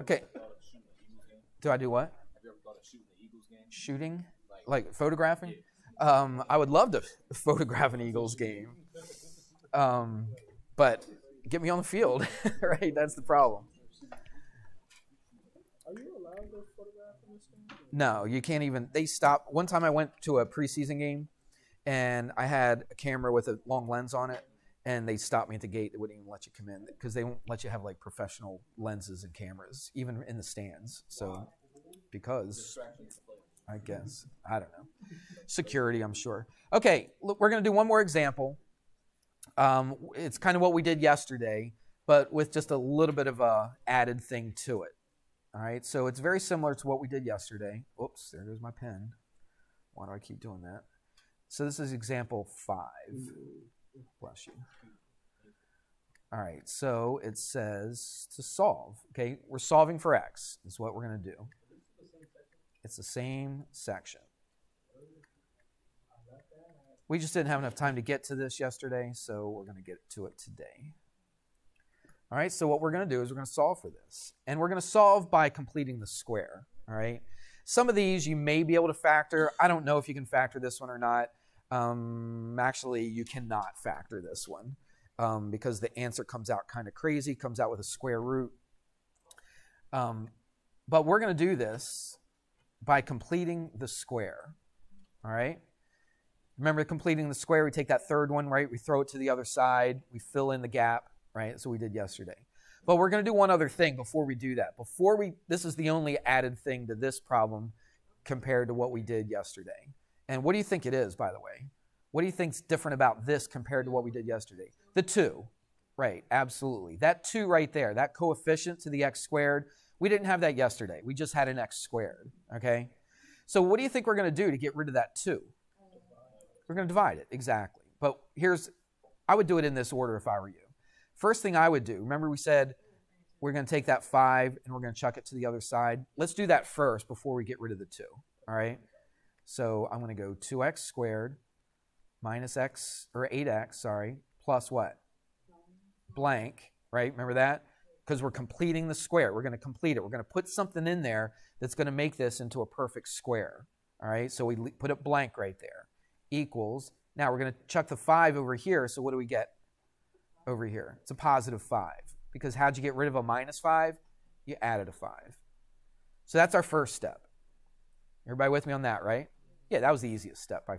Okay. Do I do what? Shooting? Like photographing? Um, I would love to photograph an Eagles game. Um, but get me on the field, right? That's the problem. Are you allowed to photograph in this game? No, you can't even. They stop. One time I went to a preseason game and I had a camera with a long lens on it, and they stopped me at the gate. They wouldn't even let you come in because they won't let you have like professional lenses and cameras, even in the stands. So, because I guess I don't know security, I'm sure. Okay, look, we're going to do one more example. Um, it's kind of what we did yesterday, but with just a little bit of a added thing to it. All right, so it's very similar to what we did yesterday. Oops, there goes my pen. Why do I keep doing that? So this is example five. Bless you. All right, so it says to solve. Okay, we're solving for x, is what we're going to do. It's the same section. We just didn't have enough time to get to this yesterday, so we're going to get to it today. All right, so what we're going to do is we're going to solve for this. And we're going to solve by completing the square. All right. Some of these you may be able to factor. I don't know if you can factor this one or not. Um, actually, you cannot factor this one um, because the answer comes out kind of crazy, comes out with a square root. Um, but we're going to do this by completing the square. All right. Remember completing the square, we take that third one, right? We throw it to the other side, we fill in the gap, right? So we did yesterday. But we're going to do one other thing before we do that. Before we, this is the only added thing to this problem compared to what we did yesterday. And what do you think it is, by the way? What do you think's different about this compared to what we did yesterday? The 2. Right, absolutely. That 2 right there, that coefficient to the x squared, we didn't have that yesterday. We just had an x squared, okay? So what do you think we're going to do to get rid of that 2? We're going to divide it, exactly. But here's, I would do it in this order if I were you. First thing I would do, remember we said we're going to take that 5 and we're going to chuck it to the other side. Let's do that first before we get rid of the 2, all right? So I'm going to go 2x squared minus x, or 8x, sorry, plus what? Blank, right? Remember that? Because we're completing the square. We're going to complete it. We're going to put something in there that's going to make this into a perfect square. All right, so we put it blank right there. Equals. Now we're going to chuck the 5 over here. So what do we get over here? It's a positive 5. Because how'd you get rid of a minus 5? You added a 5. So that's our first step. Everybody with me on that, right? Yeah, that was the easiest step by,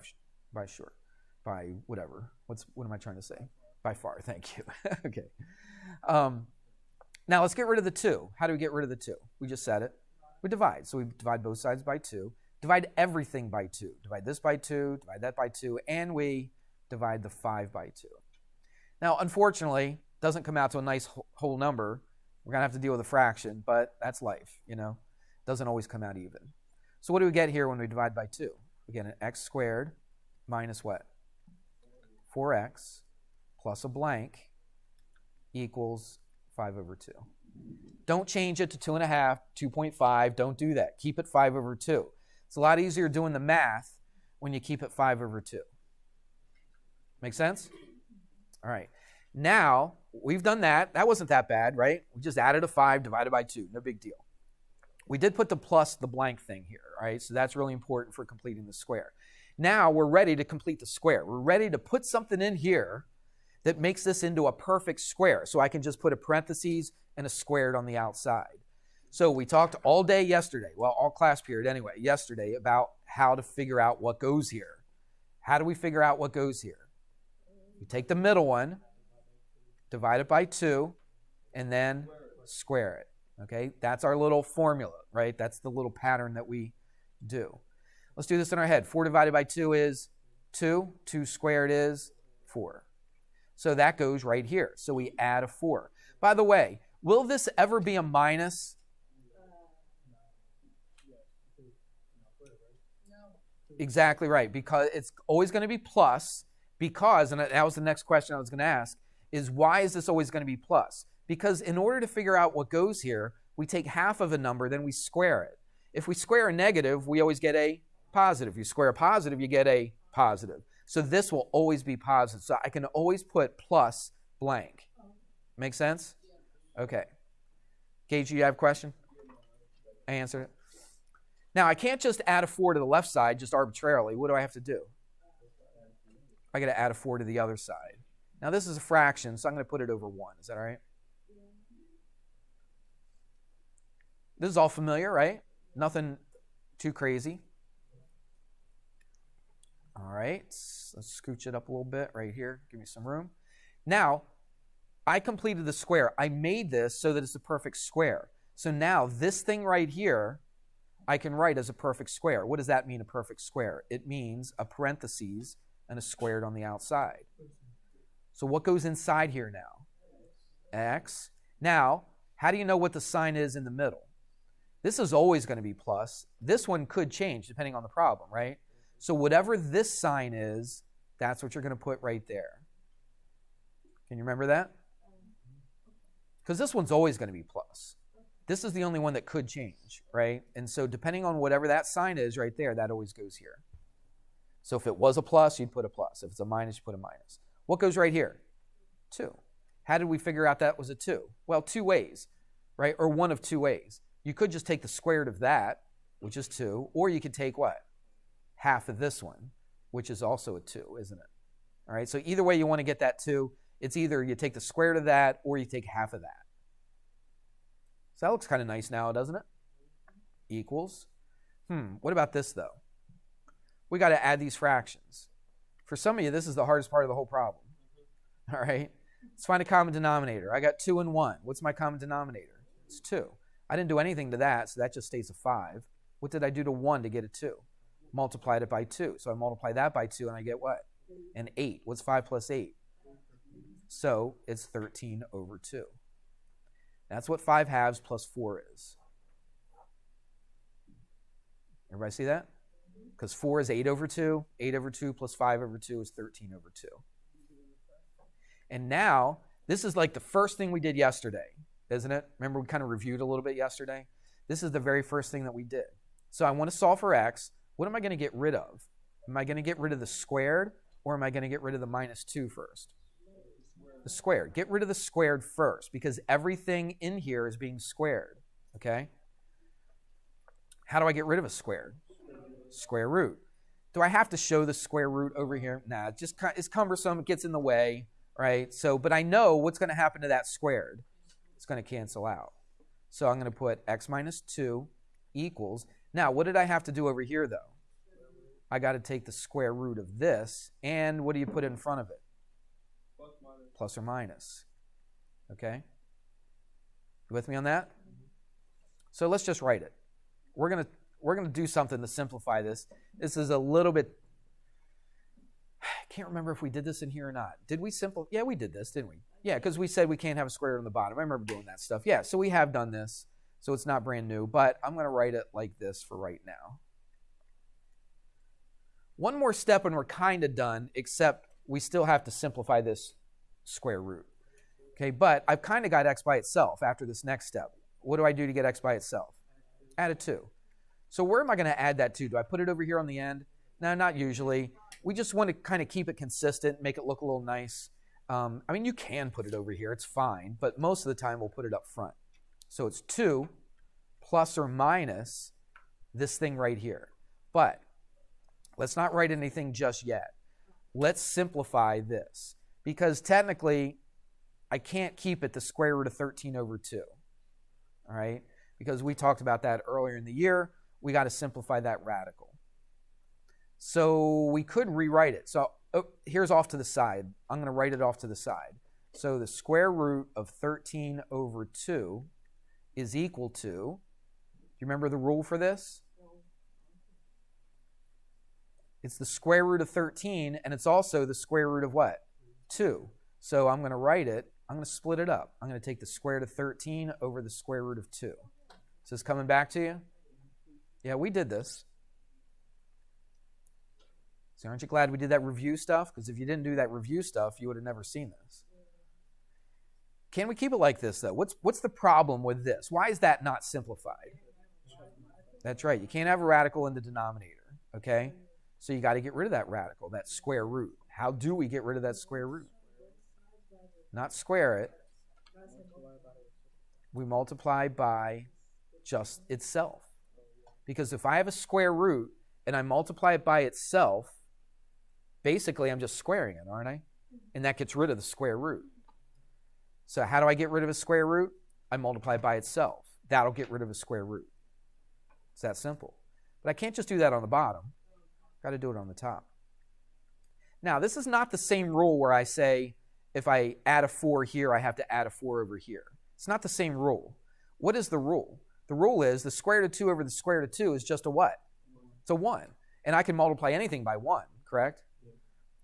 by sure. By whatever. What's what am I trying to say? By far. Thank you. okay. Um, now let's get rid of the 2. How do we get rid of the 2? We just said it. We divide. So we divide both sides by 2. Divide everything by 2. Divide this by 2, divide that by 2, and we divide the 5 by 2. Now, unfortunately, doesn't come out to a nice whole number. We're going to have to deal with a fraction, but that's life, you know. Doesn't always come out even. So what do we get here when we divide by 2? We get an x squared minus what? 4x plus a blank equals 5 over 2. Don't change it to 2.5, 2.5. Don't do that. Keep it 5 over 2. It's a lot easier doing the math when you keep it 5 over 2. Make sense? All right. Now, we've done that. That wasn't that bad, right? We just added a 5 divided by 2. No big deal. We did put the plus the blank thing here, right? So that's really important for completing the square. Now we're ready to complete the square. We're ready to put something in here that makes this into a perfect square. So I can just put a parentheses and a squared on the outside. So we talked all day yesterday, well, all class period anyway, yesterday about how to figure out what goes here. How do we figure out what goes here? We take the middle one, divide it by 2, and then square it. Okay, that's our little formula, right? That's the little pattern that we do. Let's do this in our head. 4 divided by 2 is 2. 2 squared is 4. So that goes right here. So we add a 4. By the way, will this ever be a minus? Exactly right, because it's always going to be plus, because, and that was the next question I was going to ask, is why is this always going to be plus? Because in order to figure out what goes here, we take half of a number, then we square it. If we square a negative, we always get a positive. If you square a positive, you get a positive. So this will always be positive. So I can always put plus blank. Make sense? Okay. Gage, you have a question? I answered it. Now, I can't just add a 4 to the left side just arbitrarily. What do I have to do? I got to add a 4 to the other side. Now, this is a fraction, so I'm going to put it over 1. Is that all right? This is all familiar, right? Nothing too crazy. All right, let's scooch it up a little bit right here. Give me some room. Now, I completed the square. I made this so that it's a perfect square. So now this thing right here, I can write as a perfect square. What does that mean, a perfect square? It means a parentheses and a squared on the outside. So what goes inside here now? X. Now, how do you know what the sign is in the middle? This is always going to be plus. This one could change depending on the problem, right? So whatever this sign is, that's what you're going to put right there. Can you remember that? Because this one's always going to be plus. This is the only one that could change, right? And so depending on whatever that sign is right there, that always goes here. So if it was a plus, you'd put a plus. If it's a minus, you put a minus. What goes right here? 2. How did we figure out that was a 2? Well, two ways, right? Or one of two ways. You could just take the square root of that, which is 2, or you could take what? half of this one, which is also a 2, isn't it? All right, so either way you want to get that 2, it's either you take the square root of that or you take half of that. So that looks kind of nice now, doesn't it? Equals. Hmm, what about this though? We got to add these fractions. For some of you, this is the hardest part of the whole problem. All right, let's find a common denominator. I got 2 and 1. What's my common denominator? It's 2. I didn't do anything to that, so that just stays a 5. What did I do to 1 to get a 2? multiplied it by 2. So I multiply that by 2 and I get what? An 8. What's 5 plus 8? So it's 13 over 2. That's what 5 halves plus 4 is. Everybody see that? Because 4 is 8 over 2. 8 over 2 plus 5 over 2 is 13 over 2. And now, this is like the first thing we did yesterday, isn't it? Remember, we kind of reviewed a little bit yesterday? This is the very first thing that we did. So I want to solve for x. What am I going to get rid of? Am I going to get rid of the squared or am I going to get rid of the minus 2 first? The squared. Get rid of the squared first because everything in here is being squared. Okay? How do I get rid of a squared? Square root. Do I have to show the square root over here? Nah, it's just it's cumbersome. It gets in the way, right? So, but I know what's going to happen to that squared. It's going to cancel out. So I'm going to put x minus 2 equals now, what did I have to do over here, though? I got to take the square root of this, and what do you put in front of it? Plus, minus. Plus or minus. Okay? You with me on that? So let's just write it. We're going to we're going to do something to simplify this. This is a little bit can't remember if we did this in here or not. Did we simple? Yeah, we did this, didn't we? Yeah, because we said we can't have a square root on the bottom. I remember doing that stuff. Yeah, so we have done this so it's not brand new, but I'm going to write it like this for right now. One more step and we're kind of done, except we still have to simplify this square root. Okay, but I've kind of got x by itself after this next step. What do I do to get x by itself? Add a 2. So where am I going to add that to? Do I put it over here on the end? No, not usually. We just want to kind of keep it consistent, make it look a little nice. Um, I mean, you can put it over here, it's fine, but most of the time we'll put it up front. So it's 2 plus or minus this thing right here. But let's not write anything just yet. Let's simplify this because technically I can't keep it the square root of 13 over 2. All right? Because we talked about that earlier in the year. We got to simplify that radical. So we could rewrite it. So oh, here's off to the side. I'm going to write it off to the side. So the square root of 13 over 2 is equal to, do you remember the rule for this? It's the square root of 13, and it's also the square root of what? 2. So I'm going to write it, I'm going to split it up. I'm going to take the square root of 13 over the square root of 2. Is this coming back to you? Yeah, we did this. So aren't you glad we did that review stuff? Because if you didn't do that review stuff, you would have never seen this. Can we keep it like this, though? What's, what's the problem with this? Why is that not simplified? That's right. You can't have a radical in the denominator, okay? So you got to get rid of that radical, that square root. How do we get rid of that square root? Not square it. We multiply by just itself. Because if I have a square root and I multiply it by itself, basically I'm just squaring it, aren't I? And that gets rid of the square root. So how do I get rid of a square root? I multiply by itself. That'll get rid of a square root. It's that simple. But I can't just do that on the bottom. Got to do it on the top. Now, this is not the same rule where I say if I add a 4 here, I have to add a 4 over here. It's not the same rule. What is the rule? The rule is the square root of 2 over the square root of 2 is just a what? It's a 1. And I can multiply anything by 1, correct?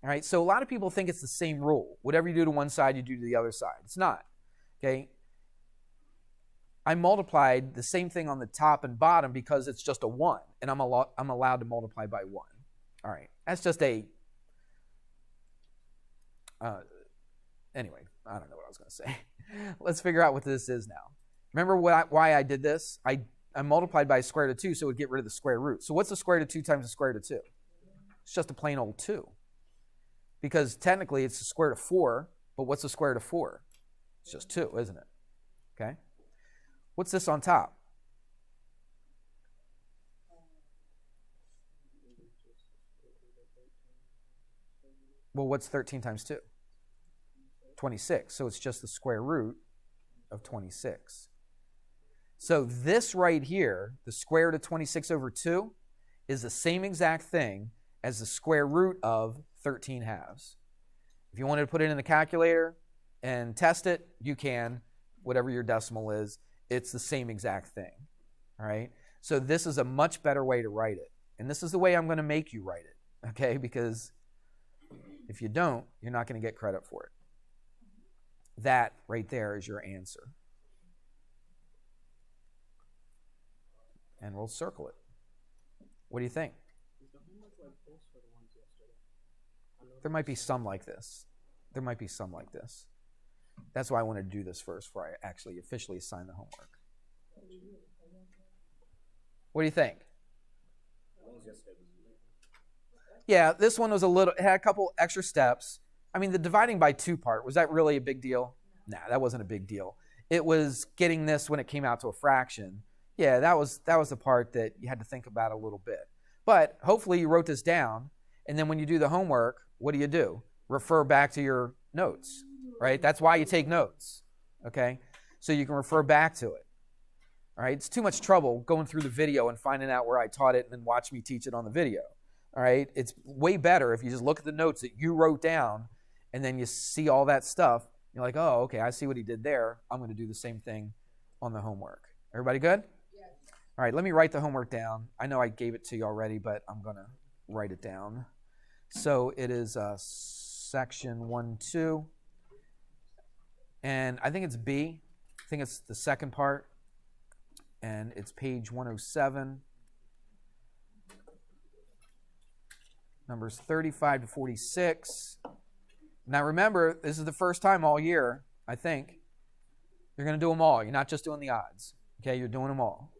All right, so a lot of people think it's the same rule. Whatever you do to one side, you do to the other side. It's not. Okay? I multiplied the same thing on the top and bottom because it's just a 1, and I'm, al- I'm allowed to multiply by 1. All right, that's just a. Uh, anyway, I don't know what I was going to say. Let's figure out what this is now. Remember what I, why I did this? I, I multiplied by square root of 2 so it would get rid of the square root. So what's the square root of 2 times the square root of 2? It's just a plain old 2. Because technically it's the square root of 4, but what's the square root of 4? It's just 2, isn't it? Okay? What's this on top? Well, what's 13 times 2? 26. So it's just the square root of 26. So this right here, the square root of 26 over 2, is the same exact thing as the square root of 13 halves. If you wanted to put it in the calculator and test it, you can, whatever your decimal is. It's the same exact thing. All right? So this is a much better way to write it. And this is the way I'm going to make you write it, okay? Because if you don't, you're not going to get credit for it. That right there is your answer. And we'll circle it. What do you think? There might be some like this. There might be some like this. That's why I wanted to do this first before I actually officially assign the homework. What do you think? Yeah, this one was a little, it had a couple extra steps. I mean, the dividing by two part, was that really a big deal? Nah, that wasn't a big deal. It was getting this when it came out to a fraction. Yeah, that was that was the part that you had to think about a little bit. But hopefully you wrote this down, and then when you do the homework, what do you do? Refer back to your notes, right? That's why you take notes, okay? So you can refer back to it. All right, it's too much trouble going through the video and finding out where I taught it and then watch me teach it on the video. All right, it's way better if you just look at the notes that you wrote down and then you see all that stuff. You're like, oh, okay, I see what he did there. I'm going to do the same thing on the homework. Everybody good? Yes. All right, let me write the homework down. I know I gave it to you already, but I'm going to write it down. So it is uh, section 1 2. And I think it's B. I think it's the second part. And it's page 107. Numbers 35 to 46. Now remember, this is the first time all year, I think. You're going to do them all. You're not just doing the odds. Okay, you're doing them all.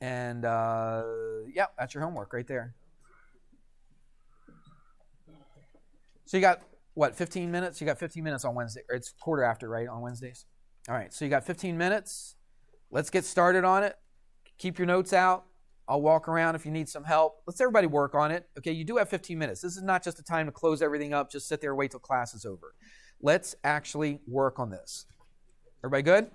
And uh, yeah, that's your homework right there. So you got what, 15 minutes? You got 15 minutes on Wednesday. Or it's quarter after, right, on Wednesdays? All right, so you got 15 minutes. Let's get started on it. Keep your notes out. I'll walk around if you need some help. Let's everybody work on it. Okay, you do have 15 minutes. This is not just a time to close everything up, just sit there, wait till class is over. Let's actually work on this. Everybody good?